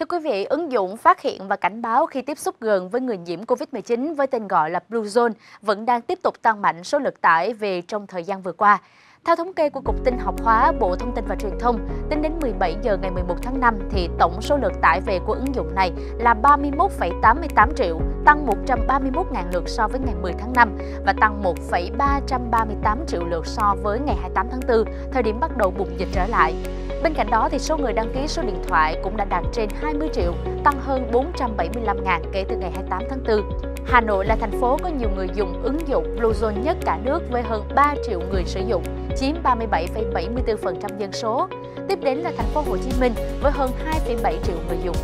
Thưa quý vị, ứng dụng phát hiện và cảnh báo khi tiếp xúc gần với người nhiễm COVID-19 với tên gọi là Blue Zone vẫn đang tiếp tục tăng mạnh số lượt tải về trong thời gian vừa qua. Theo thống kê của Cục Tin học hóa Bộ Thông tin và Truyền thông, tính đến 17 giờ ngày 11 tháng 5 thì tổng số lượt tải về của ứng dụng này là 31,88 triệu, tăng 131.000 lượt so với ngày 10 tháng 5 và tăng 1,338 triệu lượt so với ngày 28 tháng 4, thời điểm bắt đầu bùng dịch trở lại. Bên cạnh đó, thì số người đăng ký số điện thoại cũng đã đạt trên 20 triệu, tăng hơn 475.000 kể từ ngày 28 tháng 4. Hà Nội là thành phố có nhiều người dùng ứng dụng Bluezone nhất cả nước với hơn 3 triệu người sử dụng, chiếm 37,74% dân số. Tiếp đến là thành phố Hồ Chí Minh với hơn 2,7 triệu người dùng.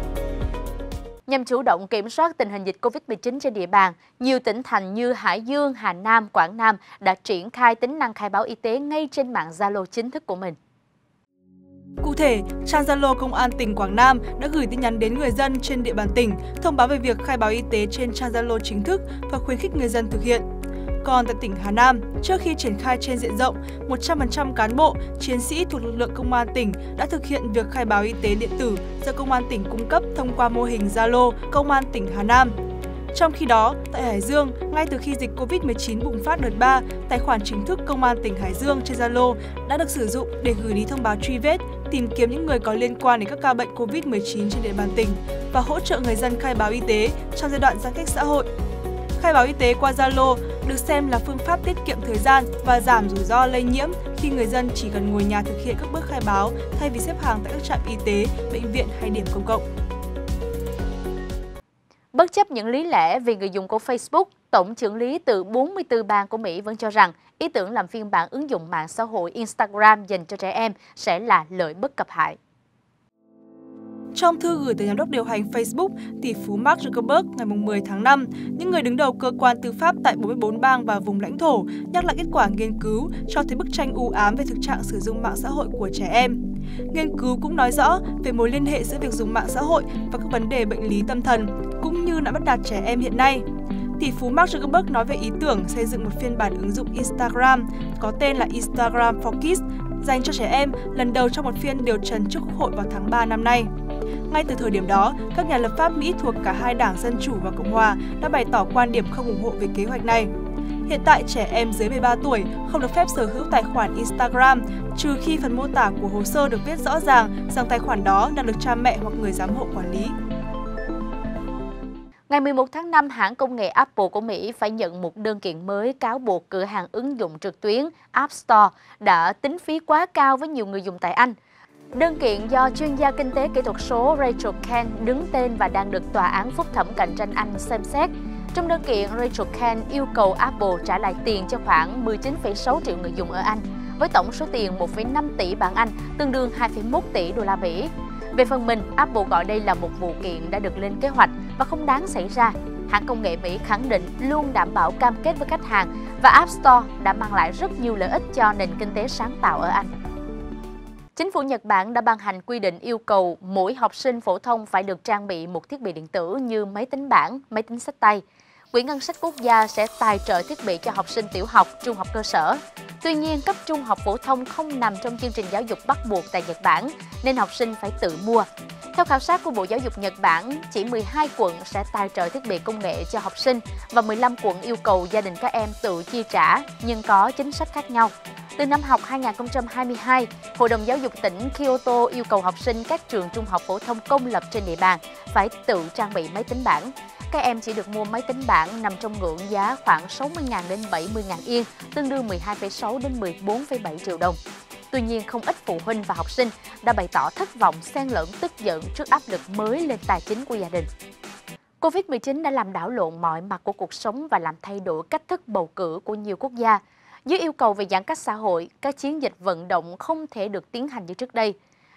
Nhằm chủ động kiểm soát tình hình dịch COVID-19 trên địa bàn, nhiều tỉnh thành như Hải Dương, Hà Nam, Quảng Nam đã triển khai tính năng khai báo y tế ngay trên mạng Zalo chính thức của mình. Cụ thể, trang Zalo Công an tỉnh Quảng Nam đã gửi tin nhắn đến người dân trên địa bàn tỉnh thông báo về việc khai báo y tế trên trang Zalo chính thức và khuyến khích người dân thực hiện. Còn tại tỉnh Hà Nam, trước khi triển khai trên diện rộng, 100% cán bộ, chiến sĩ thuộc lực lượng công an tỉnh đã thực hiện việc khai báo y tế điện tử do công an tỉnh cung cấp thông qua mô hình Zalo Công an tỉnh Hà Nam trong khi đó, tại Hải Dương, ngay từ khi dịch Covid-19 bùng phát đợt 3, tài khoản chính thức Công an tỉnh Hải Dương trên Zalo đã được sử dụng để gửi đi thông báo truy vết, tìm kiếm những người có liên quan đến các ca bệnh Covid-19 trên địa bàn tỉnh và hỗ trợ người dân khai báo y tế trong giai đoạn giãn cách xã hội. Khai báo y tế qua Zalo được xem là phương pháp tiết kiệm thời gian và giảm rủi ro lây nhiễm khi người dân chỉ cần ngồi nhà thực hiện các bước khai báo thay vì xếp hàng tại các trạm y tế, bệnh viện hay điểm công cộng. Bất chấp những lý lẽ vì người dùng của Facebook, Tổng trưởng lý từ 44 bang của Mỹ vẫn cho rằng ý tưởng làm phiên bản ứng dụng mạng xã hội Instagram dành cho trẻ em sẽ là lợi bất cập hại. Trong thư gửi tới giám đốc điều hành Facebook, tỷ phú Mark Zuckerberg ngày 10 tháng 5, những người đứng đầu cơ quan tư pháp tại 44 bang và vùng lãnh thổ nhắc lại kết quả nghiên cứu cho thấy bức tranh u ám về thực trạng sử dụng mạng xã hội của trẻ em. Nghiên cứu cũng nói rõ về mối liên hệ giữa việc dùng mạng xã hội và các vấn đề bệnh lý tâm thần, cũng như nạn bắt nạt trẻ em hiện nay. Tỷ phú Mark Zuckerberg nói về ý tưởng xây dựng một phiên bản ứng dụng Instagram có tên là Instagram for Kids dành cho trẻ em lần đầu trong một phiên điều trần trước Quốc hội vào tháng 3 năm nay. Ngay từ thời điểm đó, các nhà lập pháp Mỹ thuộc cả hai đảng Dân Chủ và Cộng Hòa đã bày tỏ quan điểm không ủng hộ về kế hoạch này. Hiện tại, trẻ em dưới 13 tuổi không được phép sở hữu tài khoản Instagram, trừ khi phần mô tả của hồ sơ được viết rõ ràng rằng tài khoản đó đang được cha mẹ hoặc người giám hộ quản lý. Ngày 11 tháng 5, hãng công nghệ Apple của Mỹ phải nhận một đơn kiện mới cáo buộc cửa hàng ứng dụng trực tuyến App Store đã tính phí quá cao với nhiều người dùng tại Anh. Đơn kiện do chuyên gia kinh tế kỹ thuật số Rachel Ken đứng tên và đang được Tòa án Phúc thẩm cạnh tranh Anh xem xét. Trong đơn kiện, Rachel Ken yêu cầu Apple trả lại tiền cho khoảng 19,6 triệu người dùng ở Anh, với tổng số tiền 1,5 tỷ bảng Anh, tương đương 2,1 tỷ đô la Mỹ. Về phần mình, Apple gọi đây là một vụ kiện đã được lên kế hoạch và không đáng xảy ra. Hãng công nghệ Mỹ khẳng định luôn đảm bảo cam kết với khách hàng và App Store đã mang lại rất nhiều lợi ích cho nền kinh tế sáng tạo ở Anh. Chính phủ Nhật Bản đã ban hành quy định yêu cầu mỗi học sinh phổ thông phải được trang bị một thiết bị điện tử như máy tính bảng, máy tính sách tay. Quỹ ngân sách quốc gia sẽ tài trợ thiết bị cho học sinh tiểu học, trung học cơ sở. Tuy nhiên, cấp trung học phổ thông không nằm trong chương trình giáo dục bắt buộc tại Nhật Bản, nên học sinh phải tự mua. Theo khảo sát của Bộ Giáo dục Nhật Bản, chỉ 12 quận sẽ tài trợ thiết bị công nghệ cho học sinh và 15 quận yêu cầu gia đình các em tự chi trả nhưng có chính sách khác nhau. Từ năm học 2022, Hội đồng Giáo dục tỉnh Kyoto yêu cầu học sinh các trường trung học phổ thông công lập trên địa bàn phải tự trang bị máy tính bảng. Các em chỉ được mua máy tính bảng nằm trong ngưỡng giá khoảng 60.000 đến 70.000 yên, tương đương 12,6 đến 14,7 triệu đồng. Tuy nhiên, không ít phụ huynh và học sinh đã bày tỏ thất vọng, xen lẫn tức giận trước áp lực mới lên tài chính của gia đình. Covid-19 đã làm đảo lộn mọi mặt của cuộc sống và làm thay đổi cách thức bầu cử của nhiều quốc gia. Dưới yêu cầu về giãn cách xã hội, các chiến dịch vận động không thể được tiến hành như trước đây.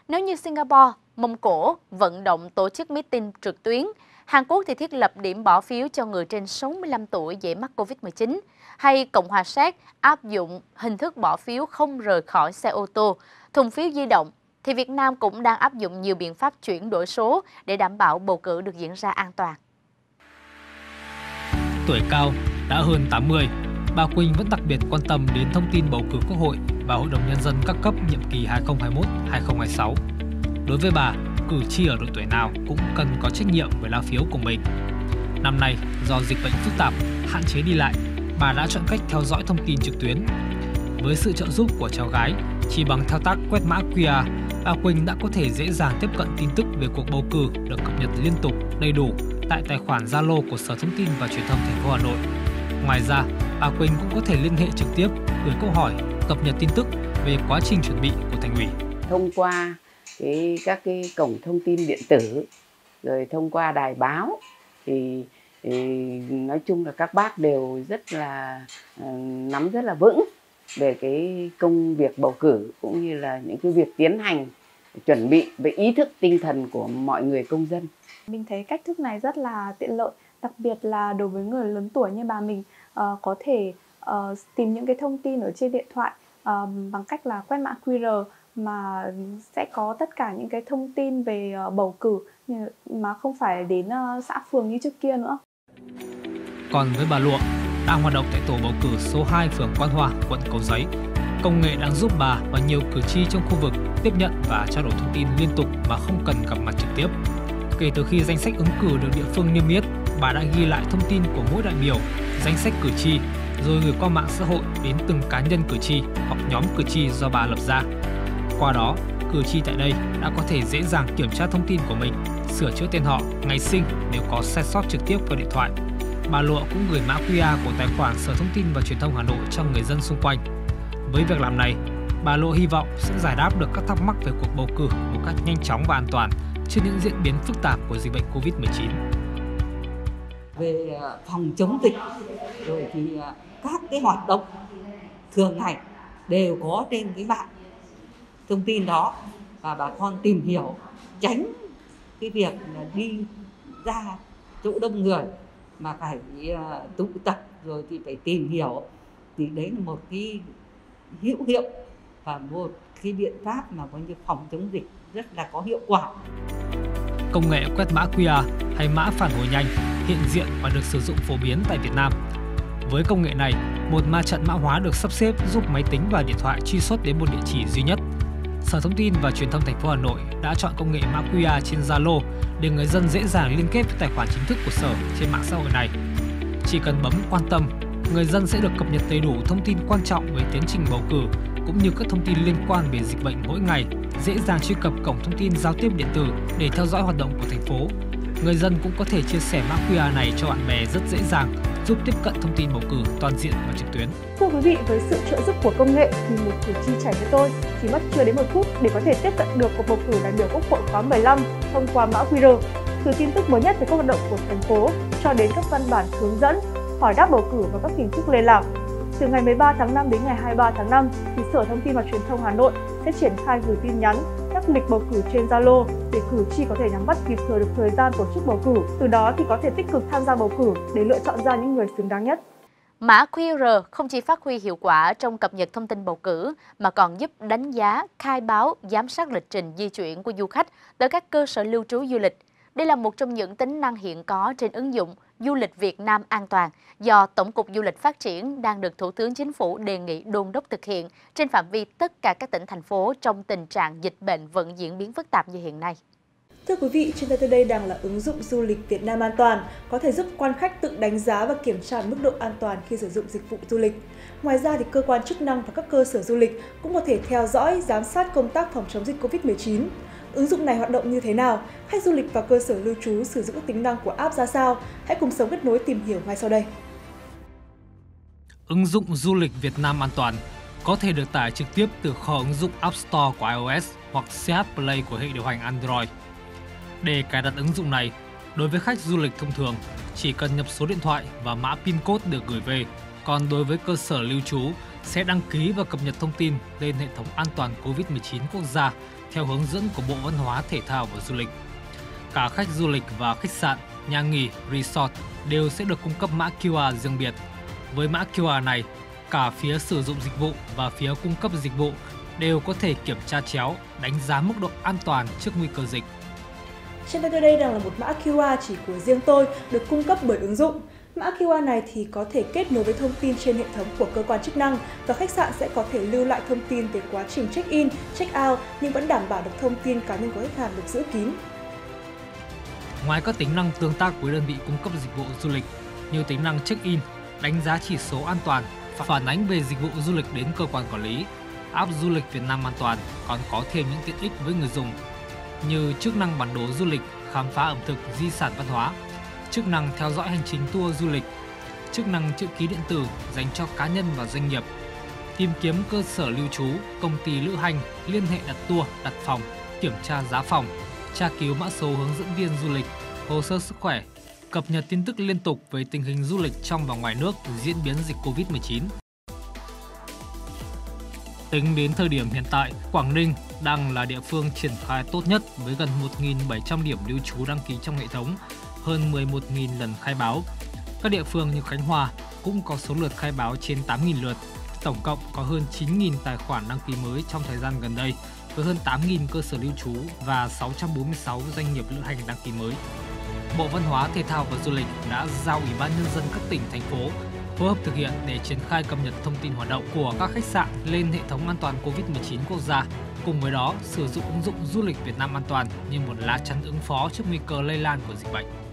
Nếu như Singapore, Mông Cổ vận động tổ chức meeting trực tuyến, Hàn Quốc thì thiết lập điểm bỏ phiếu cho người trên 65 tuổi dễ mắc Covid-19, hay Cộng hòa Séc áp dụng hình thức bỏ phiếu không rời khỏi xe ô tô, thùng phiếu di động, thì Việt Nam cũng đang áp dụng nhiều biện pháp chuyển đổi số để đảm bảo bầu cử được diễn ra an toàn. Tuổi cao đã hơn 80, bà Quỳnh vẫn đặc biệt quan tâm đến thông tin bầu cử Quốc hội và Hội đồng Nhân dân các cấp nhiệm kỳ 2021-2026. Đối với bà, cử tri ở độ tuổi nào cũng cần có trách nhiệm với lá phiếu của mình. Năm nay, do dịch bệnh phức tạp, hạn chế đi lại, bà đã chọn cách theo dõi thông tin trực tuyến. Với sự trợ giúp của cháu gái, chỉ bằng thao tác quét mã QR, bà Quỳnh đã có thể dễ dàng tiếp cận tin tức về cuộc bầu cử được cập nhật liên tục, đầy đủ tại tài khoản Zalo của Sở Thông tin và Truyền thông thành phố Hà Nội. Ngoài ra, bà Quỳnh cũng có thể liên hệ trực tiếp, gửi câu hỏi, cập nhật tin tức về quá trình chuẩn bị của thành ủy. Thông qua cái các cái cổng thông tin điện tử rồi thông qua đài báo thì, thì nói chung là các bác đều rất là uh, nắm rất là vững về cái công việc bầu cử cũng như là những cái việc tiến hành chuẩn bị về ý thức tinh thần của mọi người công dân. Mình thấy cách thức này rất là tiện lợi, đặc biệt là đối với người lớn tuổi như bà mình uh, có thể uh, tìm những cái thông tin ở trên điện thoại uh, bằng cách là quét mã QR mà sẽ có tất cả những cái thông tin về ờ, bầu cử mà không phải đến ờ, xã phường như trước kia nữa. Còn với bà Lụa, đang hoạt động tại tổ bầu cử số 2 phường Quan Hoa, quận Cầu Giấy, công nghệ đang giúp bà và nhiều cử tri trong khu vực tiếp nhận và trao đổi thông tin liên tục mà không cần gặp mặt trực tiếp. Kể từ khi danh sách ứng cử được địa phương niêm yết, bà đã ghi lại thông tin của mỗi đại biểu, danh sách cử tri, rồi gửi qua mạng xã hội đến từng cá nhân cử tri hoặc nhóm cử tri do bà lập ra. Qua đó, cử tri tại đây đã có thể dễ dàng kiểm tra thông tin của mình, sửa chữa tên họ, ngày sinh nếu có sai sót trực tiếp qua điện thoại. Bà Lụa cũng gửi mã QR của tài khoản Sở Thông tin và Truyền thông Hà Nội cho người dân xung quanh. Với việc làm này, bà Lụa hy vọng sẽ giải đáp được các thắc mắc về cuộc bầu cử một cách nhanh chóng và an toàn trước những diễn biến phức tạp của dịch bệnh Covid-19. Về à, phòng chống dịch rồi thì à, các cái hoạt động thường ngày đều có trên cái mạng thông tin đó và bà con tìm hiểu tránh cái việc đi ra chỗ đông người mà phải à, tụ tập rồi thì phải tìm hiểu thì đấy là một cái hữu hiệu và một cái biện pháp mà có như phòng chống dịch rất là có hiệu quả. Công nghệ quét mã QR hay mã phản hồi nhanh hiện diện và được sử dụng phổ biến tại Việt Nam. Với công nghệ này, một ma trận mã hóa được sắp xếp giúp máy tính và điện thoại truy xuất đến một địa chỉ duy nhất. Sở Thông tin và Truyền thông thành phố Hà Nội đã chọn công nghệ mã QR trên Zalo để người dân dễ dàng liên kết với tài khoản chính thức của sở trên mạng xã hội này. Chỉ cần bấm quan tâm, người dân sẽ được cập nhật đầy đủ thông tin quan trọng về tiến trình bầu cử cũng như các thông tin liên quan về dịch bệnh mỗi ngày, dễ dàng truy cập cổng thông tin giao tiếp điện tử để theo dõi hoạt động của thành phố. Người dân cũng có thể chia sẻ mã QR này cho bạn bè rất dễ dàng, giúp tiếp cận thông tin bầu cử toàn diện và trực tuyến. Thưa quý vị, với sự trợ giúp của công nghệ thì một cử tri trẻ như tôi chỉ mất chưa đến một phút để có thể tiếp cận được cuộc bầu cử đại biểu Quốc hội khóa 15 thông qua mã QR, từ tin tức mới nhất về các hoạt động của thành phố cho đến các văn bản hướng dẫn, hỏi đáp bầu cử và các hình thức liên lạc. Từ ngày 13 tháng 5 đến ngày 23 tháng 5, thì Sở Thông tin và Truyền thông Hà Nội sẽ triển khai gửi tin nhắn các lịch bầu cử trên Zalo để cử tri có thể nắm bắt kịp thời được thời gian tổ chức bầu cử. Từ đó thì có thể tích cực tham gia bầu cử để lựa chọn ra những người xứng đáng nhất. Mã QR không chỉ phát huy hiệu quả trong cập nhật thông tin bầu cử mà còn giúp đánh giá, khai báo, giám sát lịch trình di chuyển của du khách tới các cơ sở lưu trú du lịch. Đây là một trong những tính năng hiện có trên ứng dụng Du lịch Việt Nam an toàn do Tổng cục Du lịch Phát triển đang được Thủ tướng Chính phủ đề nghị đôn đốc thực hiện trên phạm vi tất cả các tỉnh thành phố trong tình trạng dịch bệnh vẫn diễn biến phức tạp như hiện nay. Thưa quý vị, trên tay tôi đây đang là ứng dụng du lịch Việt Nam an toàn, có thể giúp quan khách tự đánh giá và kiểm tra mức độ an toàn khi sử dụng dịch vụ du lịch. Ngoài ra thì cơ quan chức năng và các cơ sở du lịch cũng có thể theo dõi, giám sát công tác phòng chống dịch Covid-19. Ứng dụng này hoạt động như thế nào? Khách du lịch và cơ sở lưu trú sử dụng các tính năng của app ra sao? Hãy cùng sống kết nối tìm hiểu ngay sau đây. Ứng dụng du lịch Việt Nam an toàn có thể được tải trực tiếp từ kho ứng dụng App Store của iOS hoặc CH Play của hệ điều hành Android. Để cài đặt ứng dụng này, đối với khách du lịch thông thường, chỉ cần nhập số điện thoại và mã PIN code được gửi về. Còn đối với cơ sở lưu trú, sẽ đăng ký và cập nhật thông tin lên hệ thống an toàn COVID-19 quốc gia theo hướng dẫn của Bộ Văn hóa, Thể thao và Du lịch. Cả khách du lịch và khách sạn, nhà nghỉ, resort đều sẽ được cung cấp mã QR riêng biệt. Với mã QR này, cả phía sử dụng dịch vụ và phía cung cấp dịch vụ đều có thể kiểm tra chéo, đánh giá mức độ an toàn trước nguy cơ dịch. Trên tay tôi đây đang là một mã QR chỉ của riêng tôi được cung cấp bởi ứng dụng. Mã QR này thì có thể kết nối với thông tin trên hệ thống của cơ quan chức năng và khách sạn sẽ có thể lưu lại thông tin về quá trình check-in, check-out nhưng vẫn đảm bảo được thông tin cá nhân của khách hàng được giữ kín. Ngoài các tính năng tương tác với đơn vị cung cấp dịch vụ du lịch như tính năng check-in, đánh giá chỉ số an toàn, phản ánh về dịch vụ du lịch đến cơ quan quản lý, app du lịch Việt Nam an toàn còn có thêm những tiện ích với người dùng như chức năng bản đồ du lịch, khám phá ẩm thực, di sản văn hóa, chức năng theo dõi hành trình tour du lịch, chức năng chữ ký điện tử dành cho cá nhân và doanh nghiệp, tìm kiếm cơ sở lưu trú, công ty lữ hành, liên hệ đặt tour, đặt phòng, kiểm tra giá phòng, tra cứu mã số hướng dẫn viên du lịch, hồ sơ sức khỏe, cập nhật tin tức liên tục về tình hình du lịch trong và ngoài nước, diễn biến dịch Covid-19. Tính đến thời điểm hiện tại, Quảng Ninh đang là địa phương triển khai tốt nhất với gần 1.700 điểm lưu trú đăng ký trong hệ thống, hơn 11.000 lần khai báo. Các địa phương như Khánh Hòa cũng có số lượt khai báo trên 8.000 lượt. Tổng cộng có hơn 9.000 tài khoản đăng ký mới trong thời gian gần đây, với hơn 8.000 cơ sở lưu trú và 646 doanh nghiệp lữ hành đăng ký mới. Bộ Văn hóa, Thể thao và Du lịch đã giao Ủy ban Nhân dân các tỉnh, thành phố phối hợp thực hiện để triển khai cập nhật thông tin hoạt động của các khách sạn lên hệ thống an toàn COVID-19 quốc gia. Cùng với đó, sử dụng ứng dụng du lịch Việt Nam an toàn như một lá chắn ứng phó trước nguy cơ lây lan của dịch bệnh.